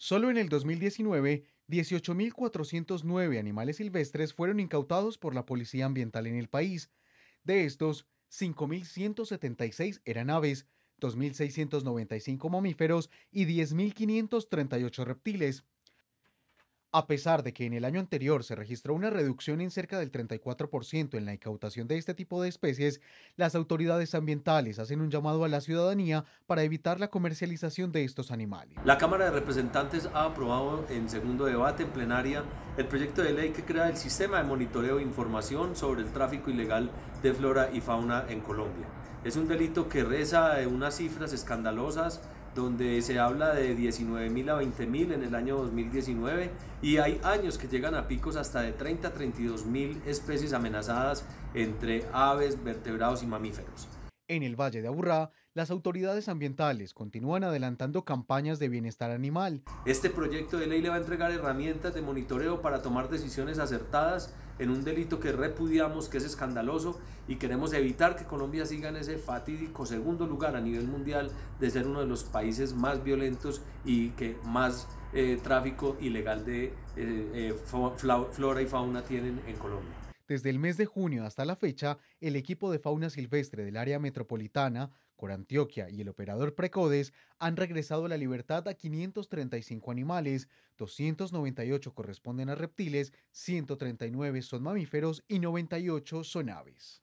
Solo en el 2019, 18.409 animales silvestres fueron incautados por la Policía Ambiental en el país. De estos, 5.176 eran aves, 2.695 mamíferos y 10.538 reptiles. A pesar de que en el año anterior se registró una reducción en cerca del 34% en la incautación de este tipo de especies, las autoridades ambientales hacen un llamado a la ciudadanía para evitar la comercialización de estos animales. La Cámara de Representantes ha aprobado en segundo debate en plenaria el proyecto de ley que crea el sistema de monitoreo e información sobre el tráfico ilegal de flora y fauna en Colombia. Es un delito que reza unas cifras escandalosas donde se habla de 19.000 a 20.000 en el año 2019 y hay años que llegan a picos hasta de 30 a 32.000 especies amenazadas entre aves, vertebrados y mamíferos. En el Valle de Aburrá, las autoridades ambientales continúan adelantando campañas de bienestar animal. Este proyecto de ley le va a entregar herramientas de monitoreo para tomar decisiones acertadas en un delito que repudiamos, que es escandaloso y queremos evitar que Colombia siga en ese fatídico segundo lugar a nivel mundial de ser uno de los países más violentos y que más eh, tráfico ilegal de eh, eh, flora y fauna tienen en Colombia. Desde el mes de junio hasta la fecha, el equipo de fauna silvestre del área metropolitana, Corantioquia y el operador Precodes han regresado a la libertad a 535 animales, 298 corresponden a reptiles, 139 son mamíferos y 98 son aves.